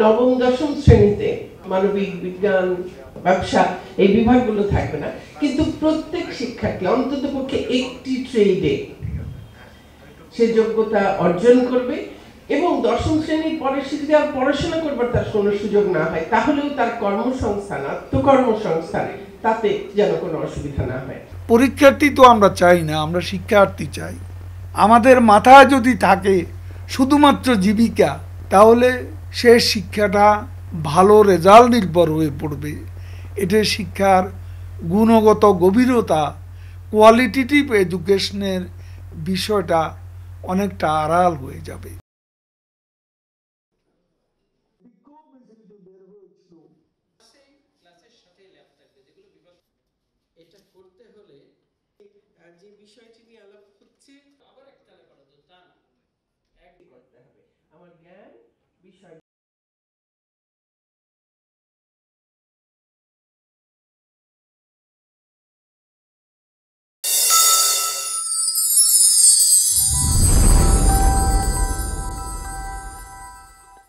নবম, দশম শ্রেণীতে মানবিক বিজ্ঞান, ব্যবসা, এই বিভাগগুলো থাকবে না। কিন্তু প্রত্যেক শিক্ষার্থী, অন্তত পক্ষে একটি ট্রেডে সে যোগ্যতা অর্জন করবে এবং দশম শ্রেণির পরে সে যদি আর পড়াশোনা করবার তার কোনো সুযোগ না হয়, তাহলেও তার কর্মসংস্থান, আত্মকর্মসংস্থান, তাতে যেন কোনো অসুবিধা না হয়। পরীক্ষার্থী তো আমরা চাই না, আমরা শিক্ষার্থী চাই। আমাদের মাথায় যদি থাকে শুধুমাত্র জীবিকা, তাহলে সে শিক্ষাটা ভালো রেজাল্ট নির্ভর হয়ে পড়বে। এটা শিক্ষার গুণগত গভীরতা কোয়ালিটিটিভ এডুকেশনের বিষয়টা অনেকটা আড়াল হয়ে যাবে। যে বিষয়টি নিয়ে আলাপ বিষয়